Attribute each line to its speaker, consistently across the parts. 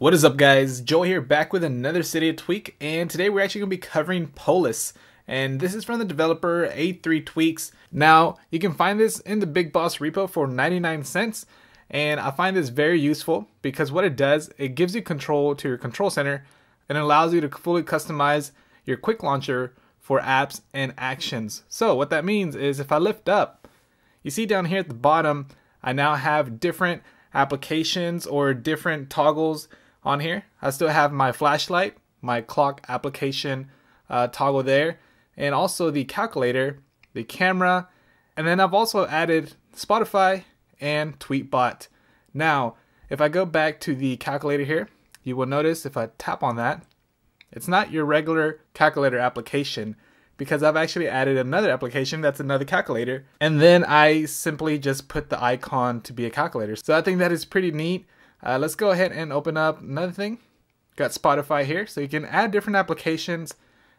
Speaker 1: What is up guys, Joel here back with another Cydia Tweak and today we're actually going to be covering Polus and this is from the developer A3 Tweaks. Now you can find this in the Big Boss repo for 99 cents and I find this very useful because what it does, it gives you control to your control center and allows you to fully customize your quick launcher for apps and actions. So what that means is if I lift up, you see down here at the bottom, I now have different applications or different toggles on here. I still have my flashlight, my clock application uh, toggle there, and also the calculator, the camera, and then I've also added Spotify and Tweetbot. Now, if I go back to the calculator here, you will notice if I tap on that, it's not your regular calculator application because I've actually added another application that's another calculator. And then I simply just put the icon to be a calculator. So I think that is pretty neat. Uh, let's go ahead and open up another thing. Got Spotify here, so you can add different applications.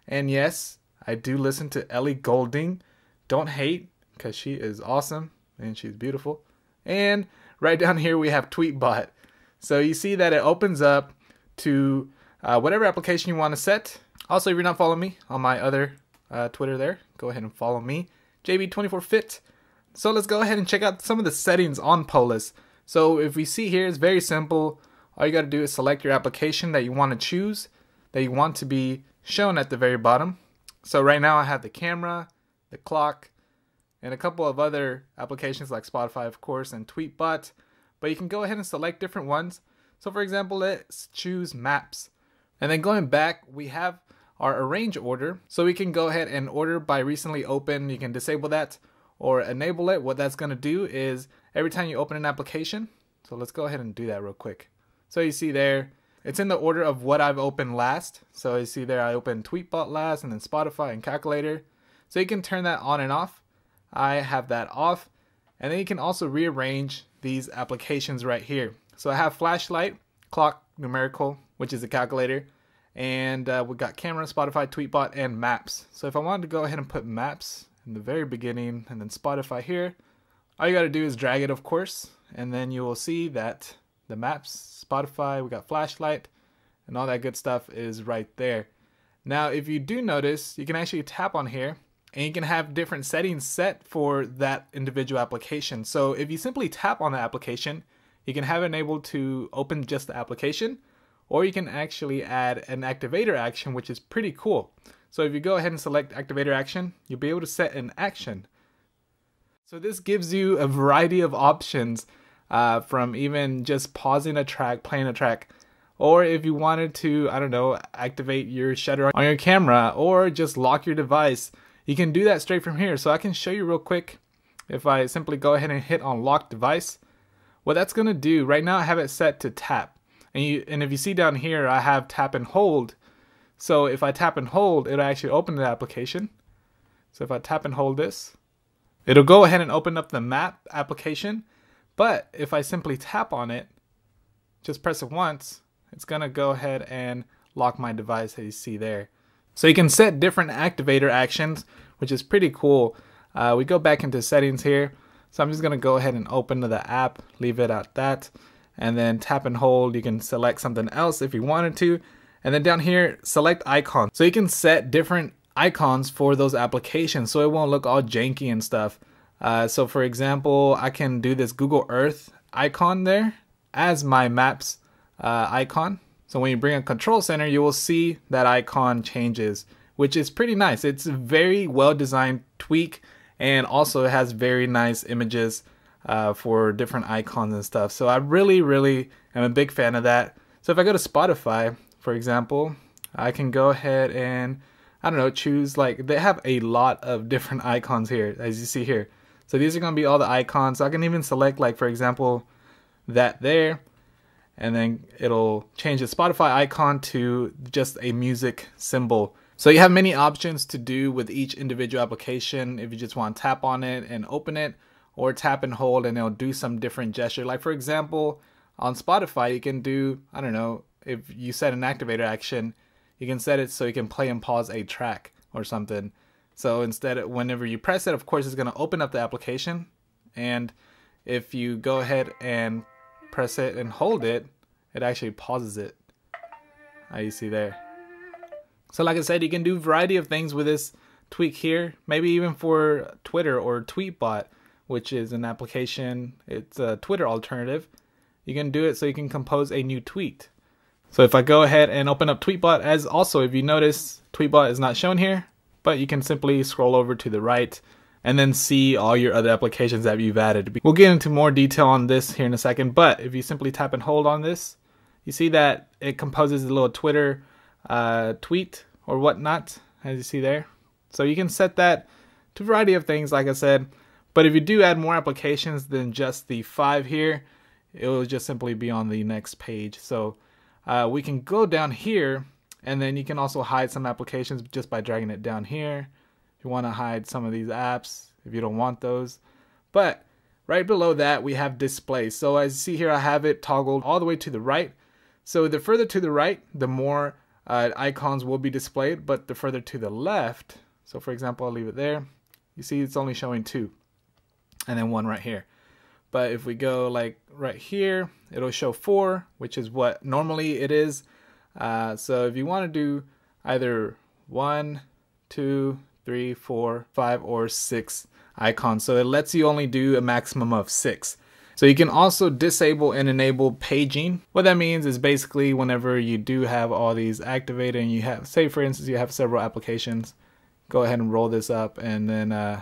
Speaker 1: And yes, I do listen to Ellie Goulding. Don't hate, because she is awesome and she's beautiful. And right down here we have Tweetbot. So you see that it opens up to uh, whatever application you want to set. Also, if you're not following me on my other uh, Twitter there. Go ahead and follow me, JB24Fit. So let's go ahead and check out some of the settings on Polus. So if we see here, it's very simple. All you got to do is select your application that you want to choose, that you want to be shown at the very bottom. So right now I have the camera, the clock, and a couple of other applications like Spotify, of course, and Tweetbot. But you can go ahead and select different ones. So for example, let's choose maps. And then going back, we have our arrange order. So we can go ahead and order by recently open. You can disable that or enable it. What that's going to do is every time you open an application, so let's go ahead and do that real quick. So you see there, it's in the order of what I've opened last. So you see there, I opened Tweetbot last and then Spotify and Calculator. So you can turn that on and off. I have that off. And then you can also rearrange these applications right here. So I have flashlight, clock, numerical, which is a calculator and uh, we got camera, Spotify, Tweetbot, and Maps. So if I wanted to go ahead and put Maps in the very beginning and then Spotify here, all you got to do is drag it, of course, and then you will see that the Maps, Spotify, we got Flashlight, and all that good stuff is right there. Now, if you do notice, you can actually tap on here and you can have different settings set for that individual application. So if you simply tap on the application, you can have it enabled to open just the application or you can actually add an activator action, which is pretty cool. So if you go ahead and select activator action, you'll be able to set an action. So this gives you a variety of options uh, from even just pausing a track, playing a track, or if you wanted to, I don't know, activate your shutter on your camera or just lock your device, you can do that straight from here. So I can show you real quick if I simply go ahead and hit on lock device. What that's going to do, right now I have it set to tap. And you and if you see down here, I have tap and hold. So if I tap and hold, it'll actually open the application. So if I tap and hold this, it'll go ahead and open up the map application. But if I simply tap on it, just press it once, it's gonna go ahead and lock my device as you see there. So you can set different activator actions, which is pretty cool. Uh, we go back into settings here. So I'm just gonna go ahead and open the app, leave it at that and then tap and hold. You can select something else if you wanted to. And then down here, select icon. So you can set different icons for those applications so it won't look all janky and stuff. Uh, so for example, I can do this Google Earth icon there as my maps uh, icon. So when you bring a control center, you will see that icon changes, which is pretty nice. It's a very well designed tweak and also it has very nice images uh, for different icons and stuff. So I really, really am a big fan of that. So if I go to Spotify, for example, I can go ahead and I don't know, choose like they have a lot of different icons here, as you see here. So these are gonna be all the icons. So I can even select like for example that there, and then it'll change the Spotify icon to just a music symbol. So you have many options to do with each individual application if you just want to tap on it and open it or tap and hold and it'll do some different gesture. Like for example, on Spotify, you can do, I don't know, if you set an activator action, you can set it so you can play and pause a track or something. So instead, whenever you press it, of course, it's going to open up the application. And if you go ahead and press it and hold it, it actually pauses it. How you see there. So like I said, you can do a variety of things with this tweak here. Maybe even for Twitter or Tweetbot, which is an application. It's a Twitter alternative. You can do it so you can compose a new tweet. So if I go ahead and open up Tweetbot, as also if you notice, Tweetbot is not shown here, but you can simply scroll over to the right and then see all your other applications that you've added. We'll get into more detail on this here in a second, but if you simply tap and hold on this, you see that it composes a little Twitter uh, tweet or whatnot, as you see there. So you can set that to a variety of things, like I said. But if you do add more applications than just the five here, it will just simply be on the next page. So uh, we can go down here and then you can also hide some applications just by dragging it down here. If you want to hide some of these apps, if you don't want those. But right below that, we have display. So as you see here, I have it toggled all the way to the right. So the further to the right, the more uh, icons will be displayed, but the further to the left, so for example, I'll leave it there. You see it's only showing two and then one right here. But if we go like right here, it'll show four, which is what normally it is. Uh, so if you want to do either one, two, three, four, five, or six icons, so it lets you only do a maximum of six. So you can also disable and enable paging. What that means is basically whenever you do have all these activated and you have, say for instance, you have several applications, go ahead and roll this up and then uh,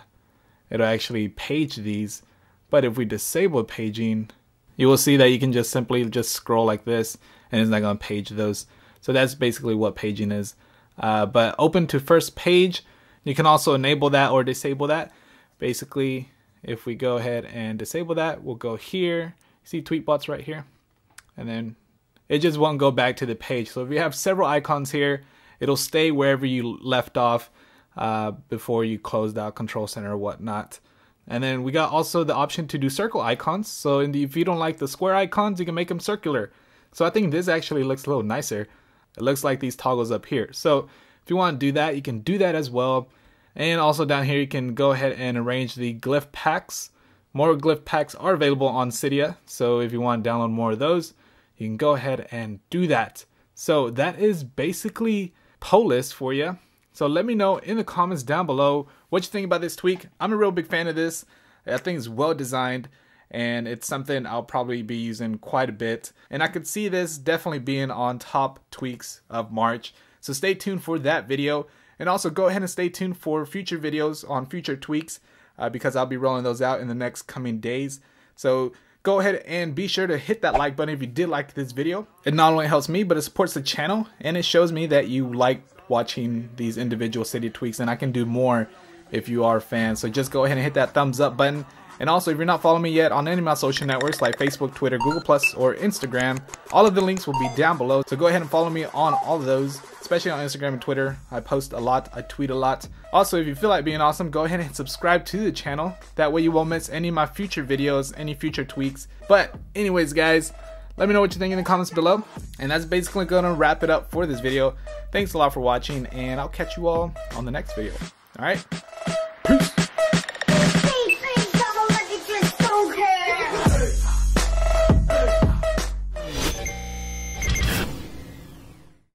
Speaker 1: it'll actually page these. But if we disable paging, you will see that you can just simply just scroll like this and it's not going to page those. So that's basically what paging is. Uh, but open to first page, you can also enable that or disable that. Basically, if we go ahead and disable that, we'll go here. See tweetbots right here. And then it just won't go back to the page. So if you have several icons here, it'll stay wherever you left off uh, before you closed out control center or whatnot. And then we got also the option to do circle icons. So the, if you don't like the square icons, you can make them circular. So I think this actually looks a little nicer. It looks like these toggles up here. So if you want to do that, you can do that as well. And also down here, you can go ahead and arrange the glyph packs. More glyph packs are available on Cydia. So if you want to download more of those, you can go ahead and do that. So that is basically Polus for you. So let me know in the comments down below what you think about this tweak. I'm a real big fan of this. I think it's well designed and it's something I'll probably be using quite a bit. And I could see this definitely being on top tweaks of March. So stay tuned for that video. And also go ahead and stay tuned for future videos on future tweaks uh, because I'll be rolling those out in the next coming days. So go ahead and be sure to hit that like button if you did like this video. It not only helps me, but it supports the channel and it shows me that you like watching these individual Cydia tweaks and I can do more if you are a fan. So just go ahead and hit that thumbs up button and also, if you're not following me yet on any of my social networks like Facebook, Twitter, Google+, or Instagram, all of the links will be down below. So go ahead and follow me on all of those, especially on Instagram and Twitter. I post a lot, I tweet a lot. Also, if you feel like being awesome, go ahead and subscribe to the channel. That way you won't miss any of my future videos, any future tweaks. But anyways, guys, let me know what you think in the comments below. And that's basically to wrap it up for this video. Thanks a lot for watching, and I'll catch you all on the next video. All right?